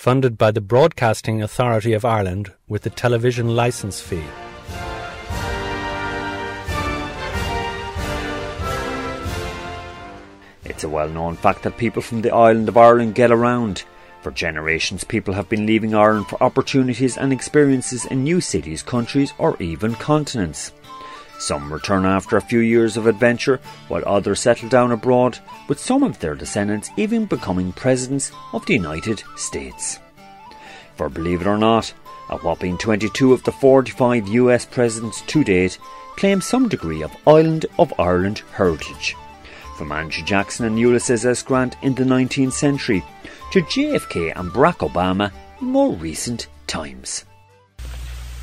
funded by the Broadcasting Authority of Ireland with the television licence fee. It's a well known fact that people from the island of Ireland get around. For generations, people have been leaving Ireland for opportunities and experiences in new cities, countries, or even continents. Some return after a few years of adventure, while others settle down abroad, with some of their descendants even becoming presidents of the United States. For believe it or not, a whopping 22 of the 45 US presidents to date claim some degree of Island of Ireland heritage. From Andrew Jackson and Ulysses S. Grant in the 19th century to JFK and Barack Obama in more recent times.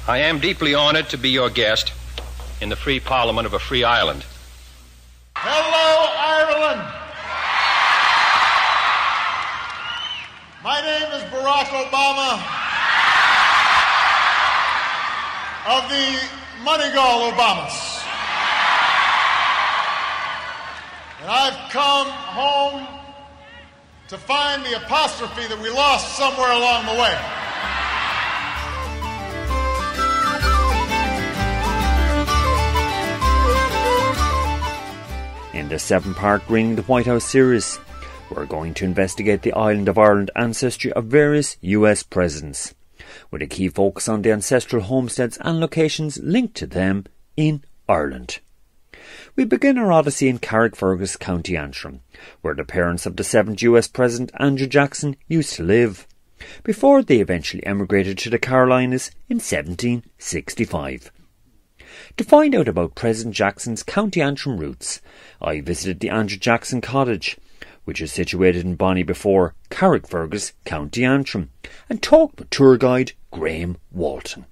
I am deeply honored to be your guest in the free parliament of a free island. Hello, Ireland! My name is Barack Obama of the Moneygall Obamas. And I've come home to find the apostrophe that we lost somewhere along the way. In the seven part Greening the White House series, we're going to investigate the island of Ireland ancestry of various US presidents, with a key focus on the ancestral homesteads and locations linked to them in Ireland. We begin our odyssey in Carrickfergus, County Antrim, where the parents of the seventh US President Andrew Jackson used to live, before they eventually emigrated to the Carolinas in 1765. To find out about President Jackson's County Antrim roots, I visited the Andrew Jackson Cottage, which is situated in Bonnybefore Carrickfergus, County Antrim, and talked with tour guide Graham Walton.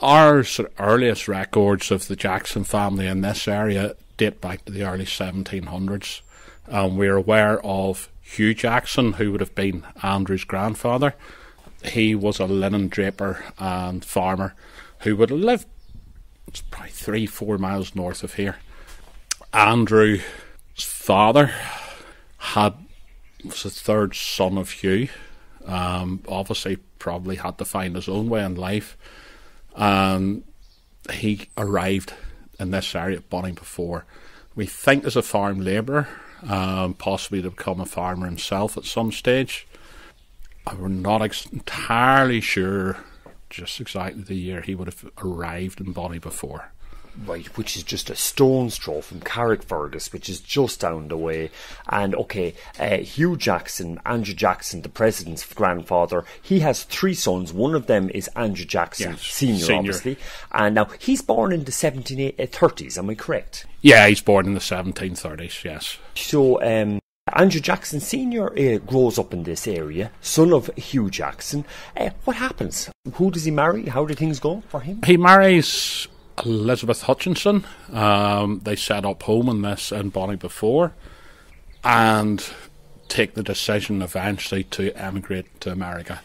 Our sort of earliest records of the Jackson family in this area date back to the early 1700s. Um, we're aware of Hugh Jackson, who would have been Andrew's grandfather. He was a linen draper and farmer who would have lived it's probably three, four miles north of here. Andrew's father had was the third son of Hugh. Um, obviously, probably had to find his own way in life, and he arrived in this area at Bonnybefore. We think as a farm labourer, um, possibly to become a farmer himself at some stage. We're not entirely sure just exactly the year he would have arrived in Bonnybefore. Right, which is just a stone's throw from Carrickfergus, which is just down the way. And okay, uh, Hugh Jackson, Andrew Jackson, the president's grandfather, he has three sons. One of them is Andrew Jackson, Yes, senior, senior. obviously. And now he's born in the 1730s, am I correct? Yeah, he's born in the 1730s, yes. So, um, Andrew Jackson Sr. Uh, grows up in this area, son of Hugh Jackson. Uh, what happens? Who does he marry? How do things go for him? He marries Elizabeth Hutchinson. Um, they set up home in this in Bonnybefore and take the decision eventually to emigrate to America.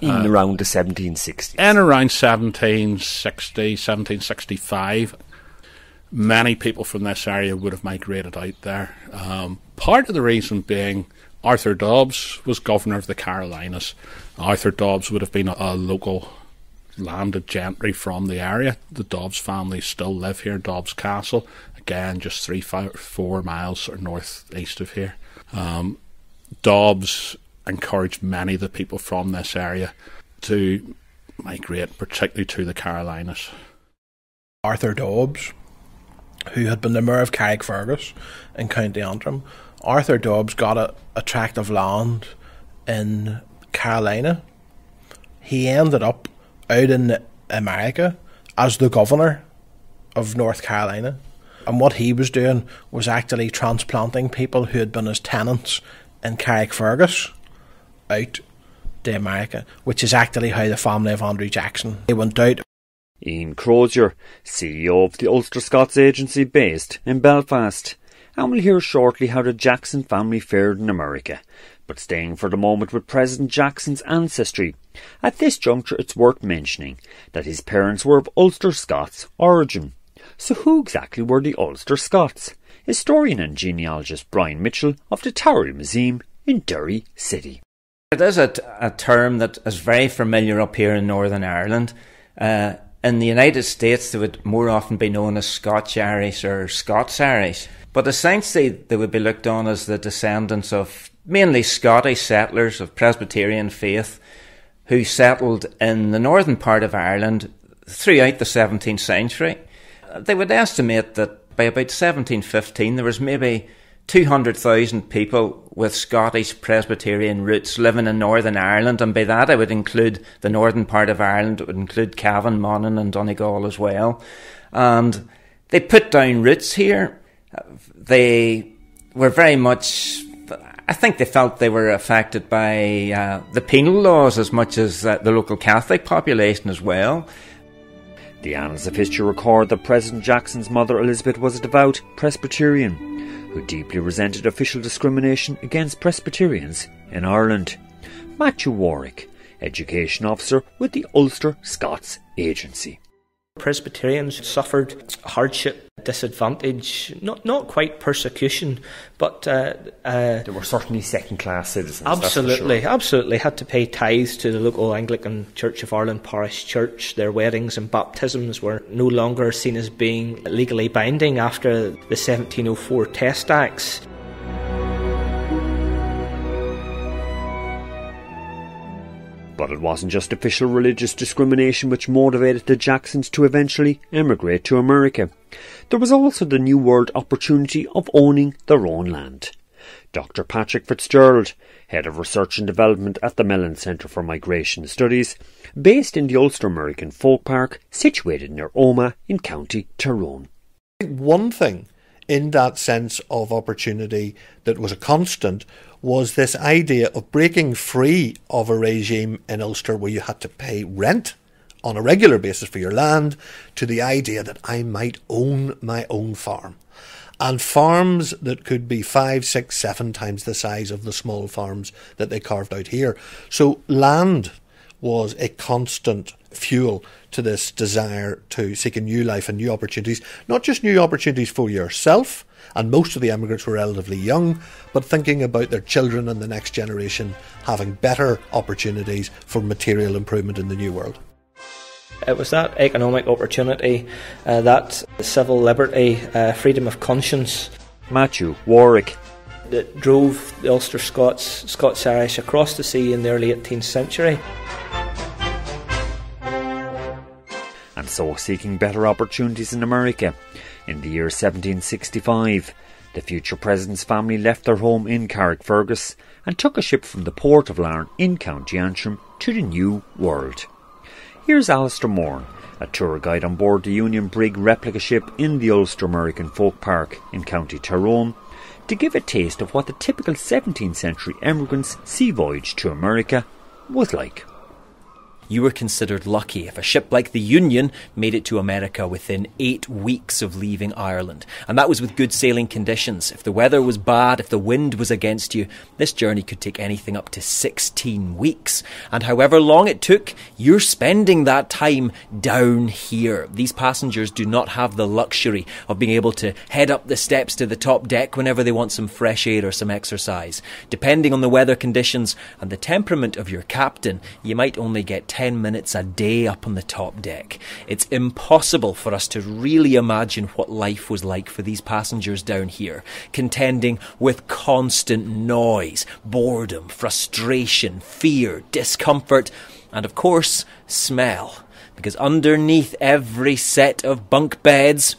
In around the 1760s. In around 1760, 1765, many people from this area would have migrated out there. Um, part of the reason being Arthur Dobbs was governor of the Carolinas. Arthur Dobbs would have been a, a local landed gentry from the area. The Dobbs family still live here, Dobbs Castle, again just three, five, four miles or northeast of here. Um, Dobbs encouraged many of the people from this area to migrate, particularly to the Carolinas. Arthur Dobbs, who had been the mayor of Carrickfergus in County Antrim. Arthur Dobbs got a, a tract of land in Carolina. He ended up out in America as the governor of North Carolina. And what he was doing was actually transplanting people who had been his tenants in Carrickfergus out to America, which is actually how the family of Andrew Jackson they went out Ian Crozier, CEO of the Ulster Scots Agency based in Belfast. And we'll hear shortly how the Jackson family fared in America. But staying for the moment with President Jackson's ancestry, at this juncture it's worth mentioning that his parents were of Ulster Scots origin. So who exactly were the Ulster Scots? Historian and genealogist Brian Mitchell of the Tower Museum in Derry City. It is a, a term that is very familiar up here in Northern Ireland. Uh, in the United States, they would more often be known as Scotch Irish or Scots Irish. But essentially, they would be looked on as the descendants of mainly Scottish settlers of Presbyterian faith who settled in the northern part of Ireland throughout the 17th century. They would estimate that by about 1715 there was maybe 200,000 people with Scottish Presbyterian roots living in Northern Ireland, and by that I would include the northern part of Ireland, it would include Cavan, Monaghan, and Donegal as well. And they put down roots here. They were very much I think they felt they were affected by uh, the penal laws as much as uh, the local Catholic population as well. The annals of history record that President Jackson's mother Elizabeth was a devout Presbyterian who deeply resented official discrimination against Presbyterians in Ireland. Matthew Warwick, Education Officer with the Ulster Scots Agency. Presbyterians suffered hardship, disadvantage, not not quite persecution, but uh, uh, they were certainly second class citizens. Absolutely, sure. absolutely. Had to pay tithes to the local Anglican Church of Ireland parish church. Their weddings and baptisms were no longer seen as being legally binding after the 1704 Test Acts. But it wasn't just official religious discrimination which motivated the Jacksons to eventually emigrate to America. There was also the New World opportunity of owning their own land. Dr. Patrick Fitzgerald, Head of Research and Development at the Mellon Centre for Migration Studies, based in the Ulster American Folk Park, situated near Omagh in County Tyrone. One thing in that sense of opportunity that was a constant was this idea of breaking free of a regime in Ulster where you had to pay rent on a regular basis for your land to the idea that I might own my own farm. And farms that could be five, six, seven times the size of the small farms that they carved out here. So land was a constant fuel to this desire to seek a new life and new opportunities, not just new opportunities for yourself, and most of the emigrants were relatively young, but thinking about their children and the next generation having better opportunities for material improvement in the new world. It was that economic opportunity, uh, that civil liberty, uh, freedom of conscience. Matthew Warwick. That drove the Ulster Scots, Scots Irish across the sea in the early 18th century. And so, seeking better opportunities in America, in the year 1765, the future president's family left their home in Carrickfergus and took a ship from the port of Larne in County Antrim to the New World. Here's Alistair Moore, a tour guide on board the Union Brig replica ship in the Ulster American Folk Park in County Tyrone, to give a taste of what the typical 17th century emigrant's sea voyage to America was like you were considered lucky if a ship like the Union made it to America within eight weeks of leaving Ireland. And that was with good sailing conditions. If the weather was bad, if the wind was against you, this journey could take anything up to 16 weeks. And however long it took, you're spending that time down here. These passengers do not have the luxury of being able to head up the steps to the top deck whenever they want some fresh air or some exercise. Depending on the weather conditions and the temperament of your captain, you might only get 10 minutes a day up on the top deck. It's impossible for us to really imagine what life was like for these passengers down here, contending with constant noise, boredom, frustration, fear, discomfort, and of course, smell. Because underneath every set of bunk beds,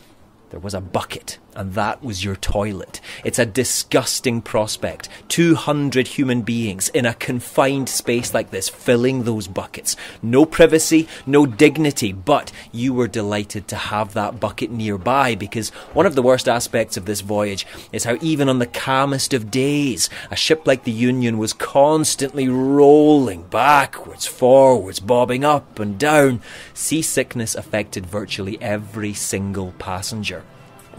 there was a bucket and that was your toilet. It's a disgusting prospect. 200 human beings in a confined space like this, filling those buckets. No privacy, no dignity, but you were delighted to have that bucket nearby because one of the worst aspects of this voyage is how even on the calmest of days, a ship like the Union was constantly rolling backwards, forwards, bobbing up and down. Seasickness affected virtually every single passenger.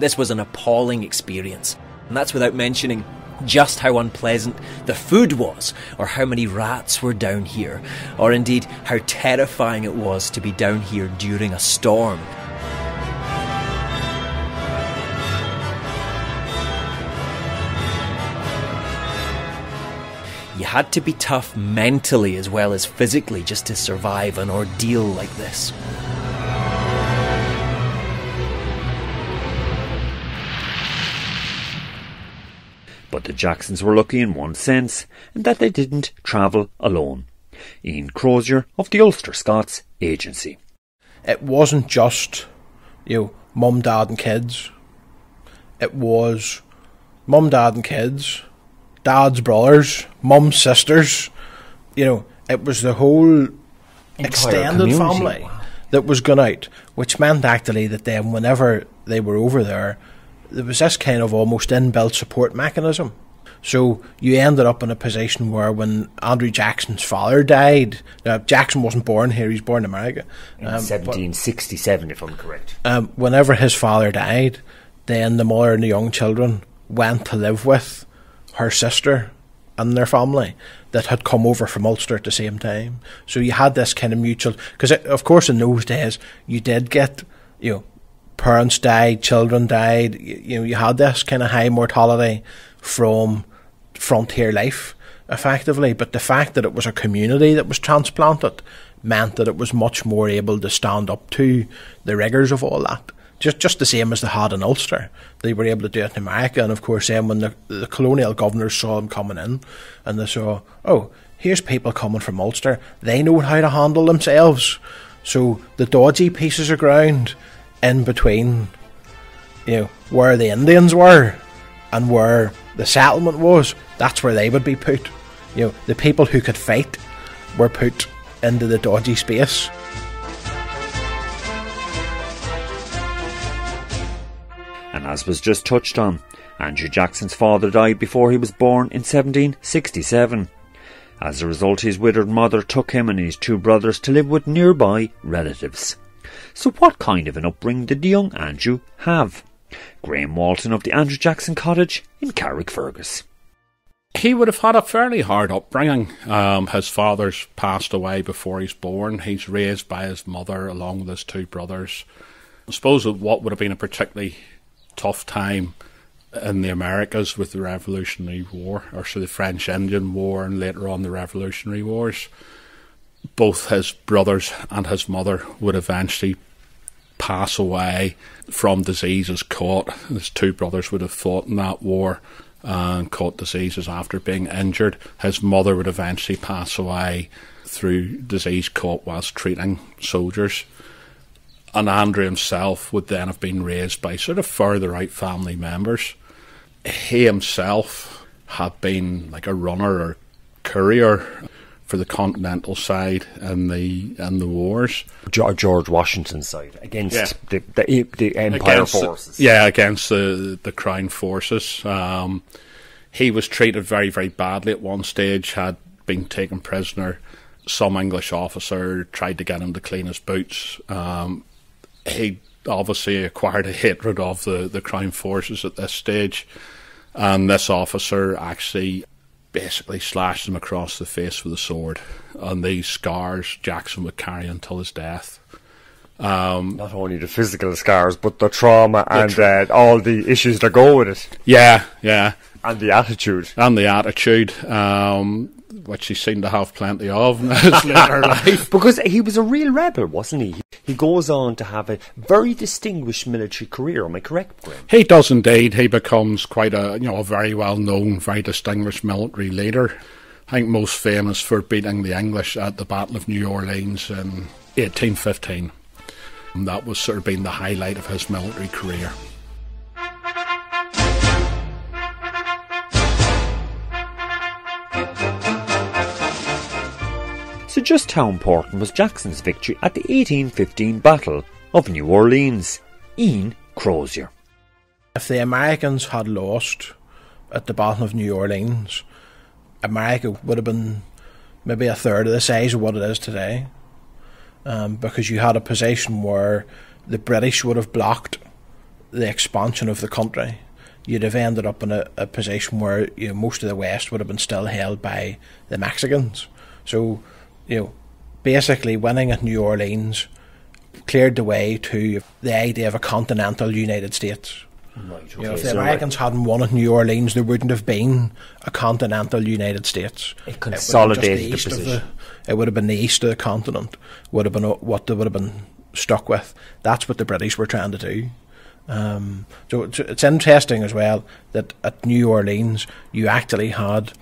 This was an appalling experience. And that's without mentioning just how unpleasant the food was, or how many rats were down here, or indeed how terrifying it was to be down here during a storm. You had to be tough mentally as well as physically just to survive an ordeal like this. But the Jacksons were lucky in one sense, in that they didn't travel alone. Ian Crozier of the Ulster Scots Agency. It wasn't just, you know, mum, dad, and kids. It was mum, dad, and kids, dad's brothers, mum's sisters. You know, it was the whole extended community. family that was going out, which meant actually that then, whenever they were over there, there was this kind of almost inbuilt support mechanism. So you ended up in a position where when Andrew Jackson's father died, now Jackson wasn't born here; he was born in America. In um, but- 1767, if I'm correct. um, whenever his father died, then the mother and the young children went to live with her sister and their family that had come over from Ulster at the same time. So you had this kind of mutual, because of course in those days you did get, you know, parents died, children died. You, you know, you had this kind of high mortality from frontier life, effectively. But the fact that it was a community that was transplanted meant that it was much more able to stand up to the rigours of all that. Just, just the same as they had in Ulster. They were able to do it in America, and of course, then when the, the colonial governors saw them coming in, and they saw, oh, here's people coming from Ulster, they know how to handle themselves. So the dodgy pieces of ground in between, you know, where the Indians were and where the settlement was, that's where they would be put. You know, the people who could fight were put into the dodgy space. And as was just touched on, Andrew Jackson's father died before he was born in 1767. As a result, his widowed mother took him and his two brothers to live with nearby relatives. So, what kind of an upbringing did the young Andrew have? Graham Walton of the Andrew Jackson Cottage in Carrickfergus. He would have had a fairly hard upbringing. Um, his father's passed away before he's born. He's raised by his mother along with his two brothers. I suppose what would have been a particularly tough time in the Americas with the Revolutionary War, or so the French Indian War, and later on the Revolutionary Wars. Both his brothers and his mother would eventually pass away from diseases caught. His two brothers would have fought in that war and caught diseases after being injured. His mother would eventually pass away through disease caught whilst treating soldiers. And Andrew himself would then have been raised by sort of further out family members. He himself had been like a runner or courier for the continental side in the in the wars. George, Washington's side against Yeah. the, the the Empire against the- forces. yeah, against the the Crown forces. Um, he was treated very, very badly at one stage. Had been taken prisoner. Some English officer tried to get him to clean his boots. Um, he obviously acquired a hatred of the the Crown forces at this stage, and this officer actually basically slashed him across the face with a sword. And these scars Jackson would carry until his death. Um, Not only the physical scars, but the trauma The and tra- uh, all the issues that go with it, yeah, yeah. and the attitude. and the attitude, um, which he seemed to have plenty of in his later life. Because he was a real rebel, wasn't he? He goes on to have a very distinguished military career. Am I correct, Graham? He does indeed. He becomes quite a you know a very well known, very distinguished military leader. I think most famous for beating the English at the Battle of New Orleans in 1815. And that was sort of been the highlight of his military career. Just how important was Jackson's victory at the 1815 Battle of New Orleans? Ian Crozier. If the Americans had lost at the Battle of New Orleans, America would have been maybe a third of the size of what it is today. Um, because you had a position where the British would have blocked the expansion of the country. You'd have ended up in a, a position where you know, most of the West would have been still held by the Mexicans. So, you know, basically winning at New Orleans cleared the way to the idea of a continental United States. Right, You know, if the so, Americans hadn't won at New Orleans, there wouldn't have been a continental United States. It would have been just consolidated the east of position. it would have been the east of the continent. Would have been what they would have been stuck with. That's what the British were trying to do. Um, so it's, it's interesting as well that at New Orleans you actually had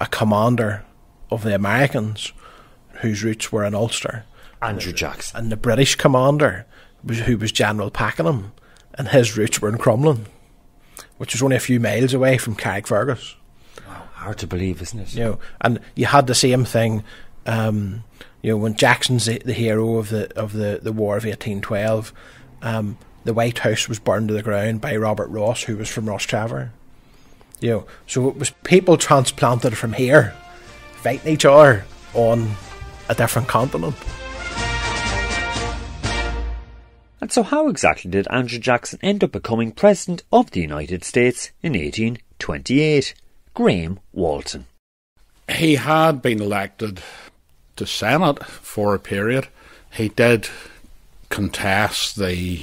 a commander of the Americans whose roots were in Ulster, Andrew Jackson. and the British commander who was General Pakenham, and his roots were in Crumlin, which was only a few miles away from Carrickfergus. Wow, Hard to believe, isn't it? You know, and you had the same thing. Um, you know, when Jackson's the, the hero of the of the, the War of eighteen twelve, um, the White House was burned to the ground by Robert Ross, who was from Rostrevor. You know, so it was people transplanted from here, fighting each other on a different continent. And so, how exactly did Andrew Jackson end up becoming President of the United States in 1828? Graham Walton. He had been elected to Senate for a period. He did contest the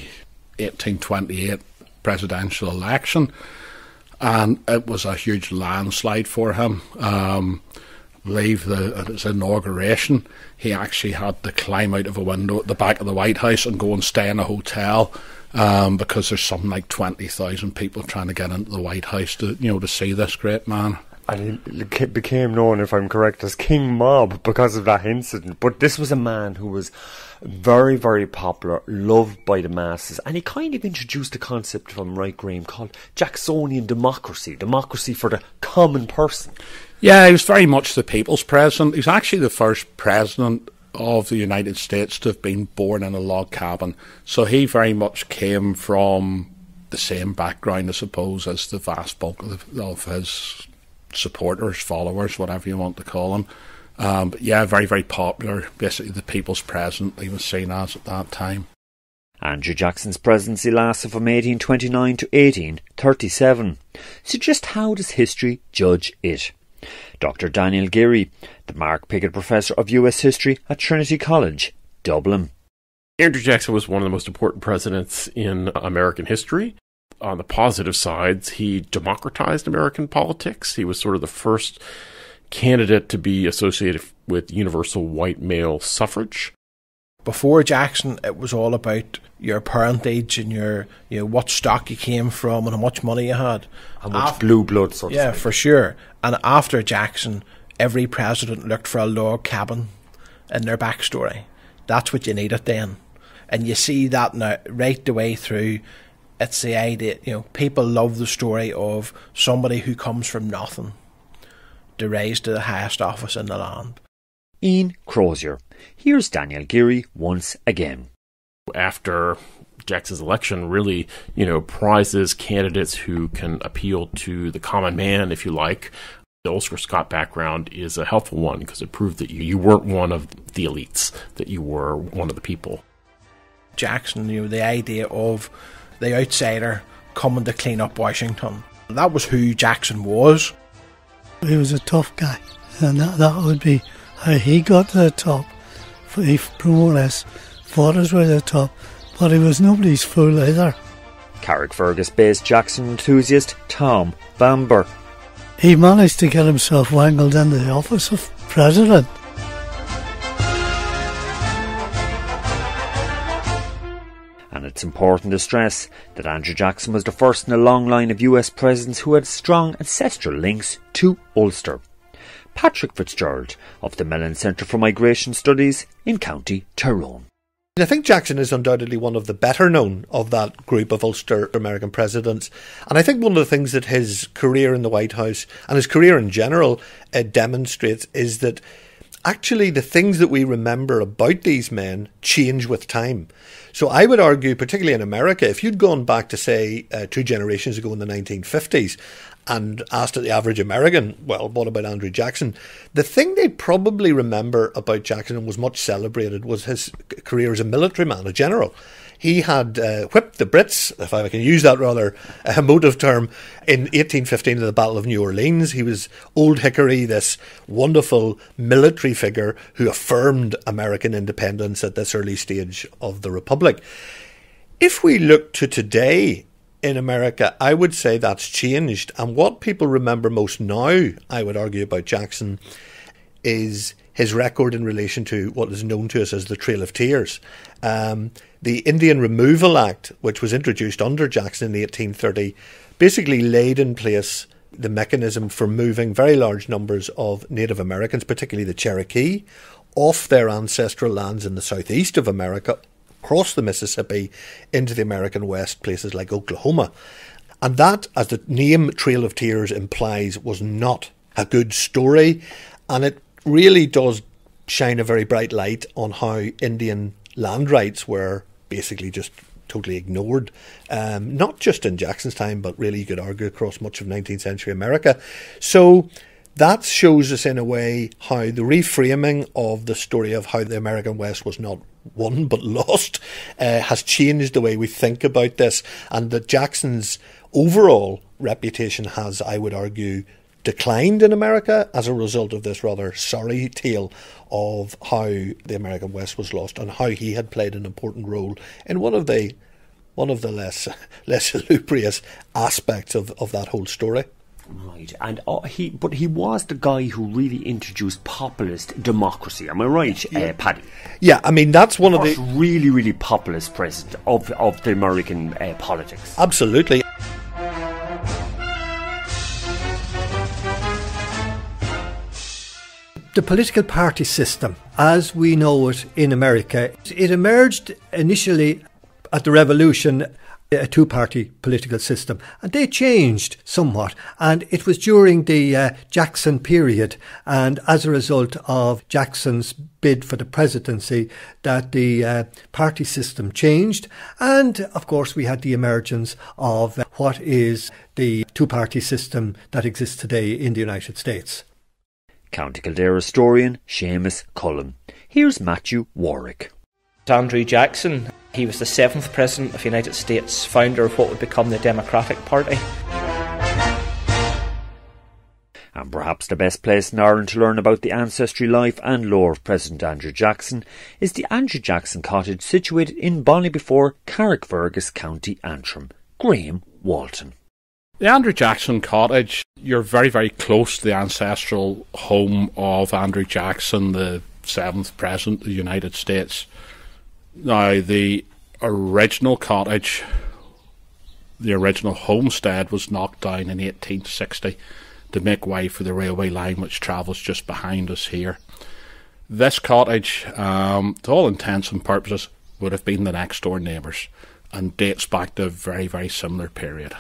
1828 presidential election, and it was a huge landslide for him. Um, leave the at his inauguration, he actually had to climb out of a window at the back of the White House and go and stay in a hotel um, because there's something like twenty thousand people trying to get into the White House to you know to see this great man. And he became known, if I'm correct, as King Mob because of that incident. But this was a man who was very, very popular, loved by the masses, and he kind of introduced a concept, from I'm right, Graham, called Jacksonian democracy, democracy for the common person. Yeah, he was very much the people's president. He's actually the first president of the United States to have been born in a log cabin. So he very much came from the same background, I suppose, as the vast bulk of, of his supporters, followers, whatever you want to call them. Um, but yeah, very, very popular. Basically, the people's president he was seen as at that time. Andrew Jackson's presidency lasted from 1829 to 1837. So, just how does history judge it? Dr. Daniel Geary, the Mark Pigott Professor of US History at Trinity College, Dublin. Andrew Jackson was one of the most important presidents in American history. On the positive sides, he democratized American politics. He was sort of the first candidate to be associated with universal white male suffrage. Before Jackson, it was all about your parentage and your, you know, what stock you came from and how much money you had. How much blue blood, so Yeah, speak. for sure. And after Jackson, every president looked for a log cabin in their backstory. That's what you needed then. And you see that now right the way through. It's the idea, you know, people love the story of somebody who comes from nothing to rise to the highest office in the land. Ian Crozier. Here's Daniel Geary once again. After Jackson's election, really, you know, prizes candidates who can appeal to the common man, if you like. The Ulster Scott background is a helpful one because it proved that you, you weren't one of the elites, that you were one of the people. Jackson, you know, the idea of the outsider coming to clean up Washington. That was who Jackson was. He was a tough guy, and that, that would be how he got to the top. He more or less fought his way to the top, but he was nobody's fool either. Carrickfergus based Jackson enthusiast Tom Bamber. He managed to get himself wangled into the office of president. It's important to stress that Andrew Jackson was the first in a long line of US presidents who had strong ancestral links to Ulster. Patrick Fitzgerald of the Mellon Centre for Migration Studies in County Tyrone. I think Jackson is undoubtedly one of the better known of that group of Ulster American presidents. And I think one of the things that his career in the White House and his career in general uh, demonstrates is that actually the things that we remember about these men change with time. So I would argue, particularly in America, if you'd gone back to, say, uh, two generations ago in the 1950s and asked the average American, well, what about Andrew Jackson? The thing they probably remember about Jackson and was much celebrated was his career as a military man, a general. He had uh, whipped the Brits, if I can use that rather emotive term, in 1815 at the Battle of New Orleans. He was Old Hickory, this wonderful military figure who affirmed American independence at this early stage of the Republic. If we look to today, in America, I would say that's changed. And what people remember most now, I would argue, about Jackson is his record in relation to what is known to us as the Trail of Tears. Um, the Indian Removal Act, which was introduced under Jackson in 1830, basically laid in place the mechanism for moving very large numbers of Native Americans, particularly the Cherokee, off their ancestral lands in the southeast of America, across the Mississippi into the American West, places like Oklahoma. And that, as the name Trail of Tears implies, was not a good story. And it really does shine a very bright light on how Indian land rights were basically just totally ignored, um, not just in Jackson's time, but really you could argue across much of 19th century America. So that shows us in a way how the reframing of the story of how the American West was not won but lost uh, has changed the way we think about this, and that Jackson's overall reputation has, I would argue, declined in America as a result of this rather sorry tale of how the American West was lost and how he had played an important role in one of the one of the less less salubrious aspects of, of that whole story. Right, and uh, he, but he was the guy who really introduced populist democracy. Am I right, yeah. uh, Paddy? Yeah, I mean that's one of the really, really populist president of of the American uh, politics. Absolutely. The political party system, as we know it in America, it emerged initially at the revolution a two party political system. And they changed somewhat. And it was during the uh, Jackson period, and as a result of Jackson's bid for the presidency, that the uh, party system changed. And of course, we had the emergence of what is the two party system that exists today in the United States. County Kildare historian Seamus Cullen. Here's Matthew Warwick. Andrew Jackson he was the seventh President of the United States, founder of what would become the Democratic Party. And perhaps the best place in Ireland to learn about the ancestry, life, and lore of President Andrew Jackson is the Andrew Jackson cottage situated in Bonnybefore, Carrickfergus, County Antrim. Graham Walton. The Andrew Jackson cottage, you're very, very close to the ancestral home of Andrew Jackson, the seventh President of the United States. Now, the original cottage, the original homestead, was knocked down in 1860 to make way for the railway line which travels just behind us here. This cottage, um, to all intents and purposes, would have been the next door neighbours and dates back to a very, very similar period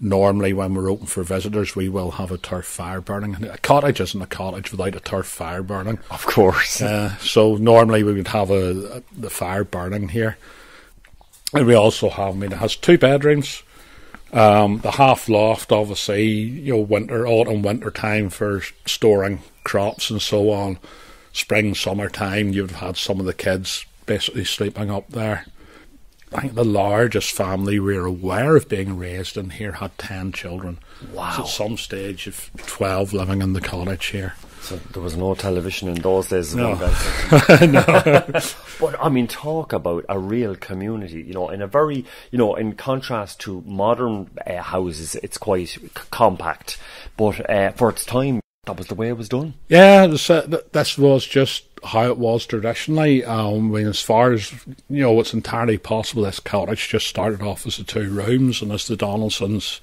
normally when we're open for visitors, we will have a turf fire burning. A cottage isn't a cottage without a turf fire burning. Of course. Uh, so normally we would have a, a, the fire burning here. And we also have, I mean, it has two bedrooms. Um, the half loft, obviously, you know, winter, autumn, winter time for storing crops and so on. Spring, summer time, you'd have had some of the kids basically sleeping up there. I think the largest family we are aware of being raised in here had 10 children. Wow. So at some stage of 12 living in the cottage here. So there was no television in those days. No. no. but I mean, talk about a real community, you know, in a very, you know, in contrast to modern uh, houses, it's quite c- compact. But uh, for its time, that was the way it was done. Yeah, this, uh, this was just how it was traditionally. Um, I mean, as far as you know, it's entirely possible this cottage just started off as the two rooms, and as the Donaldsons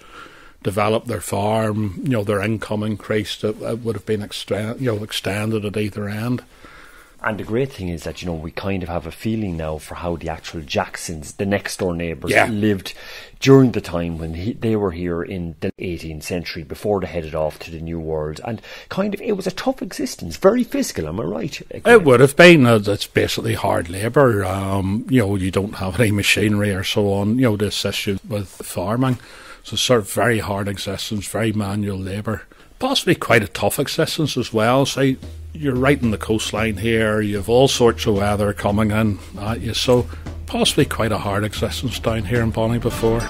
developed their farm, you know, their income increased. It, it would have been extend, you know, extended at either end. And the great thing is that, you know, we kind of have a feeling now for how the actual Jacksons, the next door neighbours, yeah. lived during the time when he, they were here in the 18th century before they headed off to the New World. And kind of, it was a tough existence, very physical, am I right? It would have been. Uh, it's basically hard labour. Um, you know, you don't have any machinery or so on, you know, this issue with farming. So it's sort of very hard existence, very manual labour. Possibly quite a tough existence as well. So you're right in the coastline here. You have all sorts of weather coming in at you, so possibly quite a hard existence down here in Bonnybefore.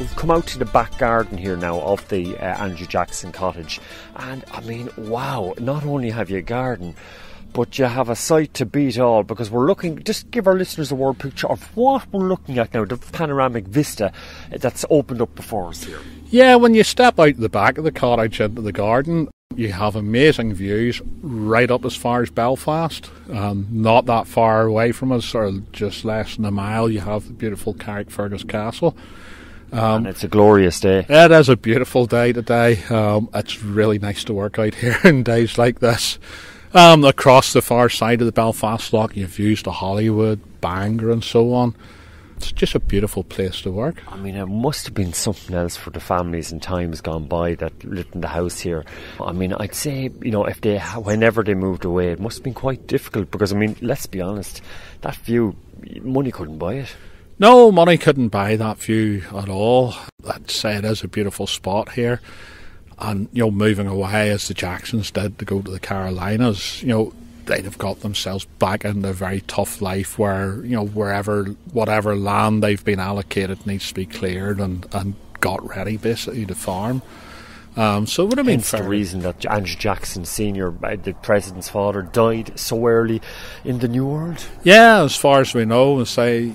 We've come out to the back garden here now of the uh, Andrew Jackson cottage, and I mean, wow! Not only have you a garden, but you have a sight to beat all because we're looking, just give our listeners a word picture of what we're looking at now, the panoramic vista that's opened up before us here. Yeah, when you step out the back of the cottage into the garden, you have amazing views right up as far as Belfast. Um, not that far away from us, or just less than a mile, you have the beautiful Carrickfergus Castle. Um, and it's a glorious day. It is a beautiful day today. Um, it's really nice to work out here in days like this. Um, across the far side of the Belfast Lough, you've views to Holywood, Bangor, and so on. It's just a beautiful place to work. I mean, it must have been something else for the families in times gone by that lived in the house here. I mean, I'd say, you know, if they, whenever they moved away, it must have been quite difficult because, I mean, let's be honest, that view, money couldn't buy it. No, money couldn't buy that view at all. I'd say it is a beautiful spot here and you know moving away as the Jacksons did to go to the Carolinas, you know they'd have got themselves back into a very tough life where you know wherever whatever land they've been allocated needs to be cleared and and got ready basically to farm. Um, so it would have been the reason that Andrew Jackson Senior, uh, the president's father, died so early in the New World. Yeah, as far as we know, and say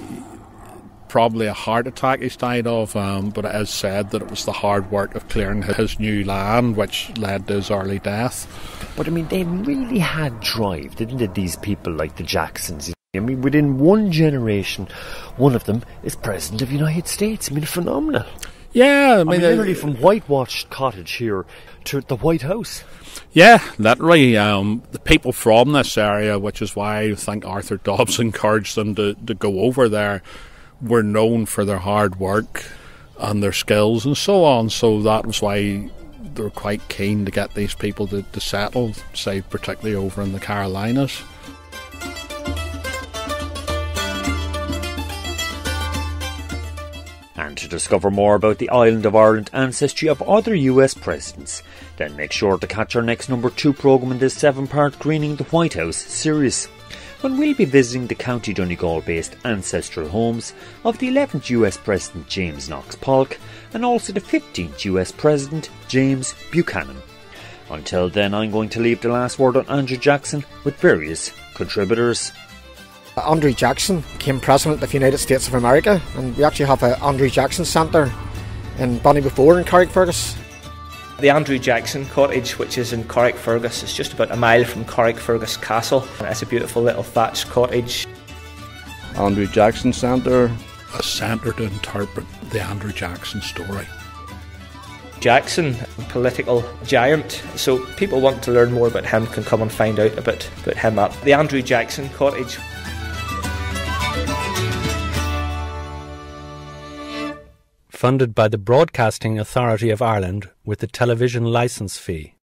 probably a heart attack he's died of, um, but it is said that it was the hard work of clearing his new land which led to his early death. But I mean, they really had drive, didn't they, these people like the Jacksons? I mean, within one generation, one of them is President of the United States. I mean, phenomenal. Yeah, I mean, I mean literally from whitewashed cottage here to the White House. Yeah, literally. Um, the people from this area, which is why I think Arthur Dobbs encouraged them to, to go over there, were known for their hard work and their skills and so on. So that was why they were quite keen to get these people to, to settle, say, particularly over in the Carolinas. And to discover more about the island of Ireland ancestry of other US presidents, then make sure to catch our next number two programme in this seven part Greening the White House series when we'll be visiting the County Donegal based ancestral homes of the 11th US President James Knox Polk and also the 15th US President James Buchanan. Until then, I'm going to leave the last word on Andrew Jackson with various contributors. Andrew Jackson became President of the United States of America, and we actually have an Andrew Jackson Centre in Bonnybefore in Carrickfergus. The Andrew Jackson Cottage, which is in Carrickfergus, is just about a mile from Carrickfergus Castle. It's a beautiful little thatched cottage. Andrew Jackson Centre. A centre to interpret the Andrew Jackson story. Jackson, a political giant. So people want to learn more about him can come and find out a bit about him at the Andrew Jackson Cottage. Funded by the Broadcasting Authority of Ireland with the television licence fee.